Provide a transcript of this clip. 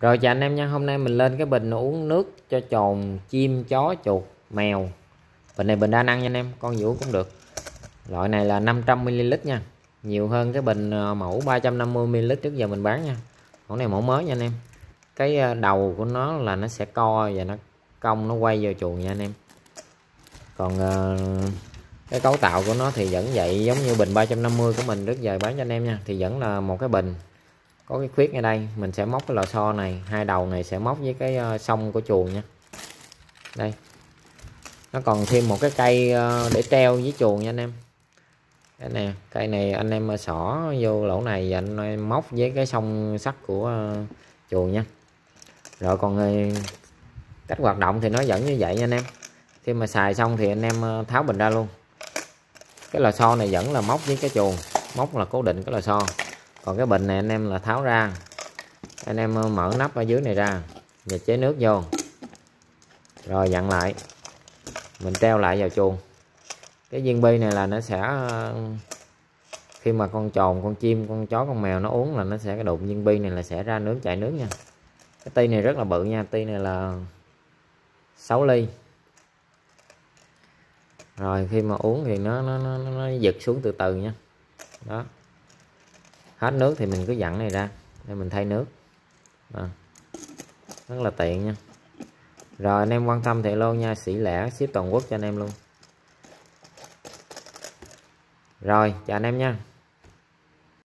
rồi chào anh em nha, hôm nay mình lên cái bình uống nước cho trồn chim, chó, chuột, mèo. Bình này bình đa năng nha anh em, con vũ cũng được. Loại này là 500ml nha. Nhiều hơn cái bình ờ, mẫu 350ml trước giờ mình bán nha. Mẫu này mẫu mới nha anh em. Cái ờ, đầu của nó là nó sẽ co và nó cong, nó quay vào chuồng nha anh em. Còn ờ, cái cấu tạo của nó thì vẫn vậy, giống như bình 350 của mình trước giờ bán cho anh em nha. Thì vẫn là một cái bình có cái khuyết ngay đây, mình sẽ móc cái lò xo này, hai đầu này sẽ móc với cái ờ, sông của chuồng nha. Đây. Nó còn thêm một cái cây ờ, để treo với chuồng nha anh em. Cái nè cây này anh em xỏ vô lỗ này và anh em móc với cái sông sắt của ờ, chuồng nha. Rồi còn cách hoạt động thì nó vẫn như vậy nha anh em. Khi mà xài xong thì anh em tháo bình ra luôn. Cái lò xo này vẫn là móc với cái chuồng, móc là cố định cái lò xo còn cái bình này anh em là tháo ra. Anh em mở nắp ở dưới này ra và chế nước vô. Rồi dặn lại. Mình treo lại vào chuồng. Cái viên bi này là nó sẽ khi mà con trồn con chim con chó con mèo nó uống là nó sẽ cái đụng. Viên bi này là sẽ ra nước chảy nước nha. Cái ti này rất là bự nha. Ti này là 6 ly. Rồi khi mà uống thì nó nó nó, nó giật xuống từ từ nha. Đó hết nước thì mình cứ dặn này ra, để mình thay nước. À. rất là tiện nha. Rồi, anh em quan tâm thì luôn nha, sĩ lẻ, ship toàn quốc cho anh em luôn. Rồi, chào anh em nha.